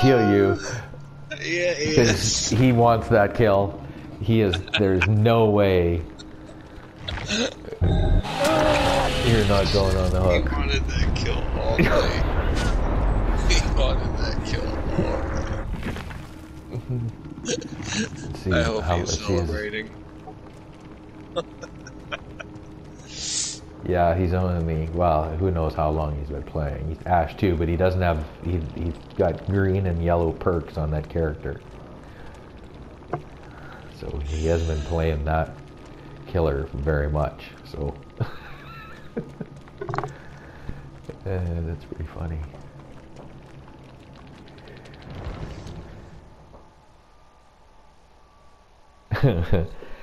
kill you Yeah, he because he wants that kill. He is. There's no way you're not going on the He hook. wanted that kill all day. he wanted that kill all day. See I hope how he's let's see his- celebrating. Yeah, he's only well, who knows how long he's been playing. He's Ash too, but he doesn't have he he's got green and yellow perks on that character. So he hasn't been playing that killer very much. So uh, that's pretty funny.